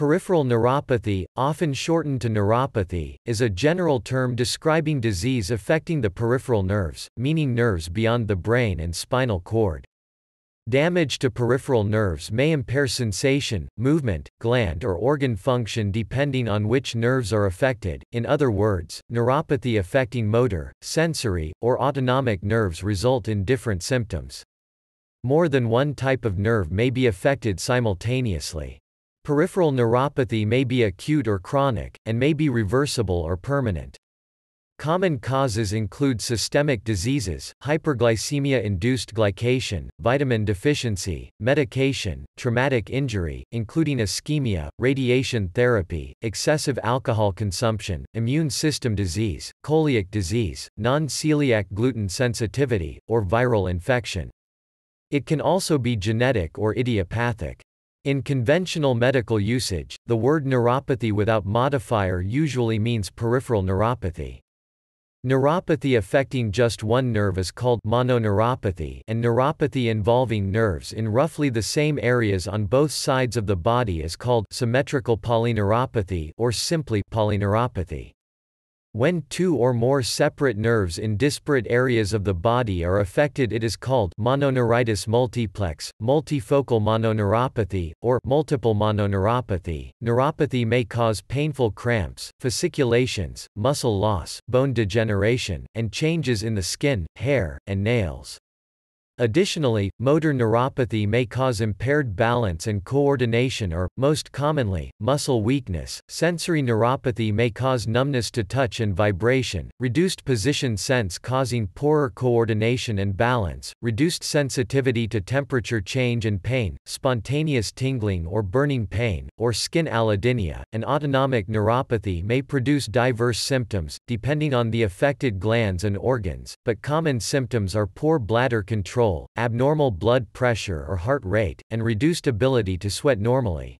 Peripheral neuropathy, often shortened to neuropathy, is a general term describing disease affecting the peripheral nerves, meaning nerves beyond the brain and spinal cord. Damage to peripheral nerves may impair sensation, movement, gland or organ function depending on which nerves are affected, in other words, neuropathy affecting motor, sensory, or autonomic nerves result in different symptoms. More than one type of nerve may be affected simultaneously. Peripheral neuropathy may be acute or chronic, and may be reversible or permanent. Common causes include systemic diseases, hyperglycemia-induced glycation, vitamin deficiency, medication, traumatic injury, including ischemia, radiation therapy, excessive alcohol consumption, immune system disease, celiac disease, non-celiac gluten sensitivity, or viral infection. It can also be genetic or idiopathic. In conventional medical usage, the word neuropathy without modifier usually means peripheral neuropathy. Neuropathy affecting just one nerve is called mononeuropathy and neuropathy involving nerves in roughly the same areas on both sides of the body is called symmetrical polyneuropathy or simply polyneuropathy. When two or more separate nerves in disparate areas of the body are affected it is called mononeuritis multiplex, multifocal mononeuropathy, or multiple mononeuropathy. Neuropathy may cause painful cramps, fasciculations, muscle loss, bone degeneration, and changes in the skin, hair, and nails. Additionally, motor neuropathy may cause impaired balance and coordination or, most commonly, muscle weakness. Sensory neuropathy may cause numbness to touch and vibration, reduced position sense causing poorer coordination and balance, reduced sensitivity to temperature change and pain, spontaneous tingling or burning pain, or skin allodynia. An autonomic neuropathy may produce diverse symptoms, depending on the affected glands and organs, but common symptoms are poor bladder control control, abnormal blood pressure or heart rate, and reduced ability to sweat normally.